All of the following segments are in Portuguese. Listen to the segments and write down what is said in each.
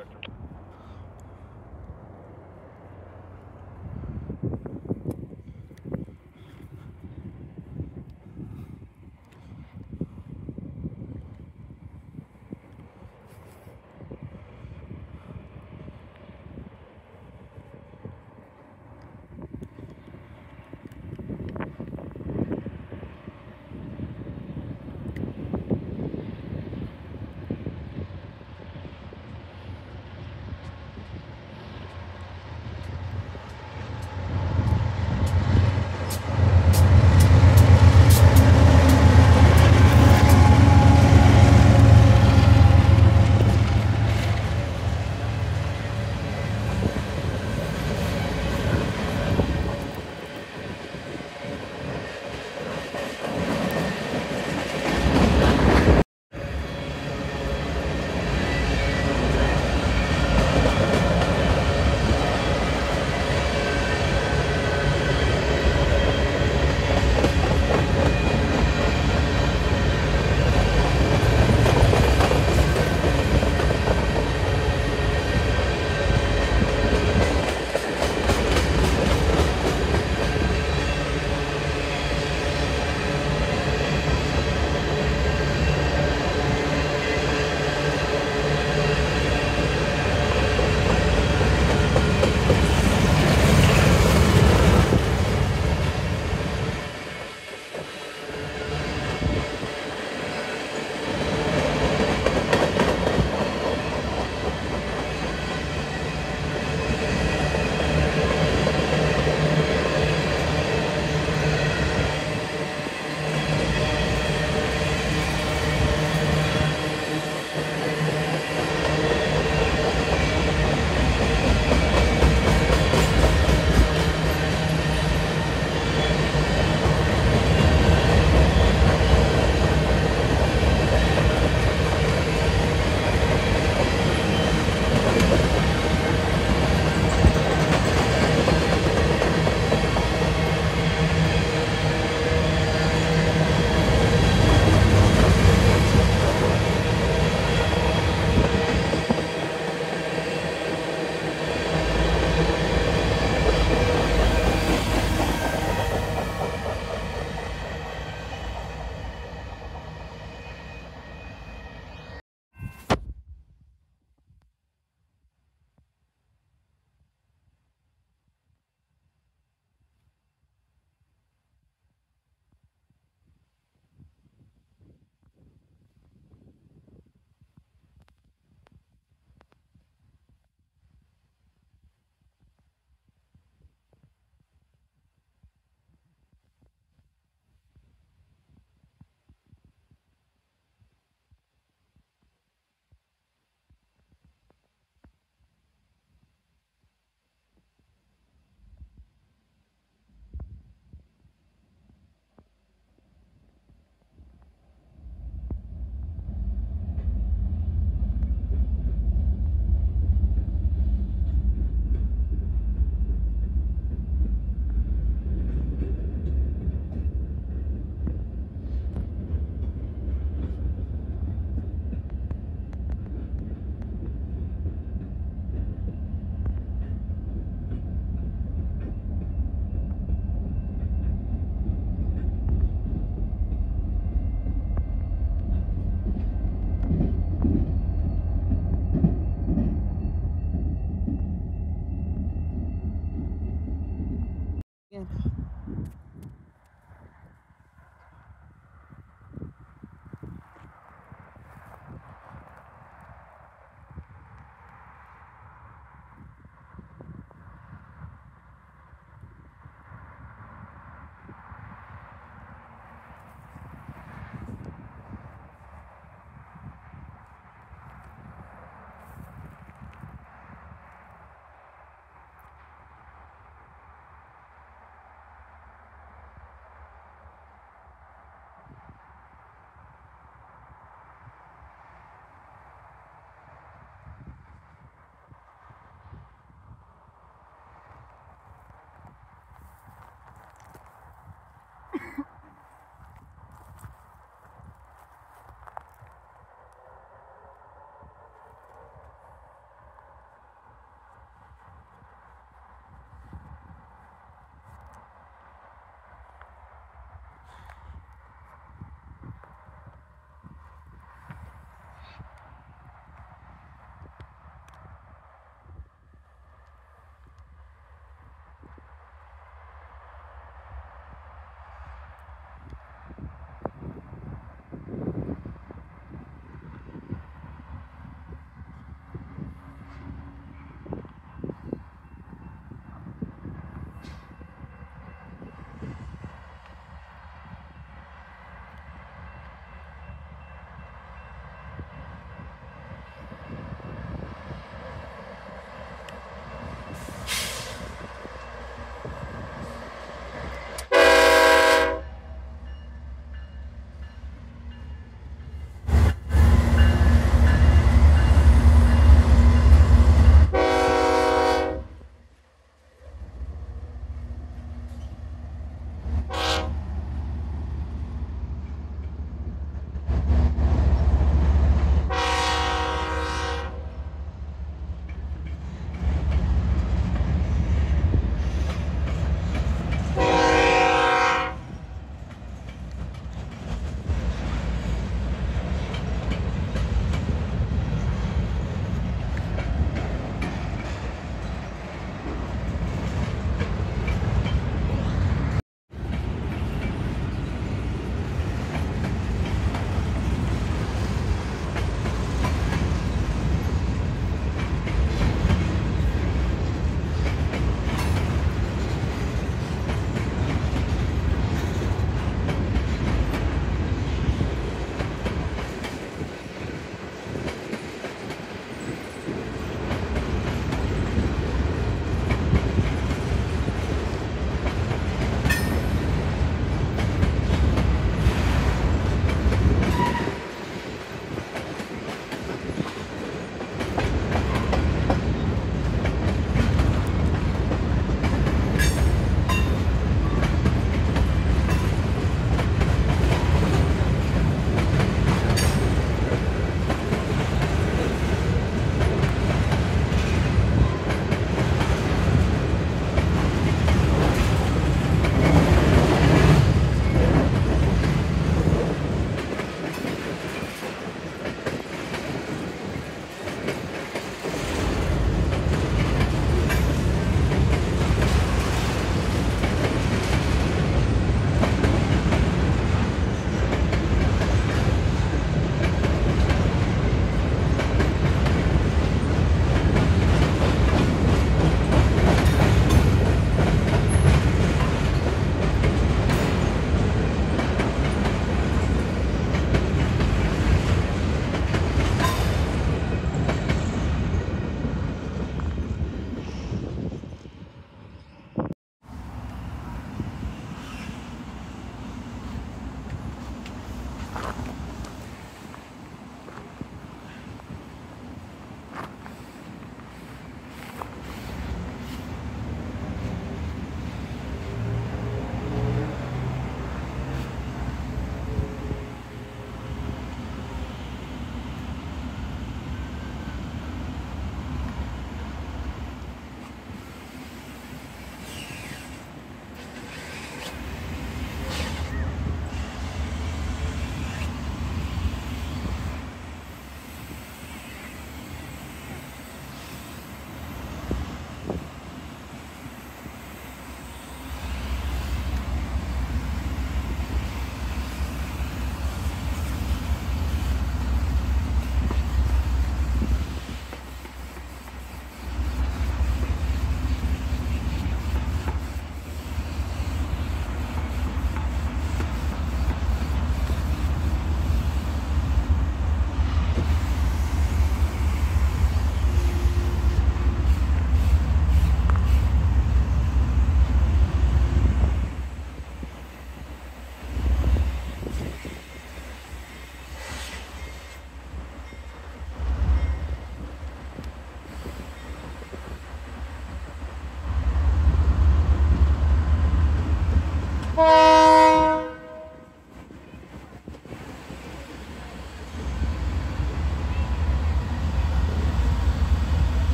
director.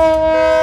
Música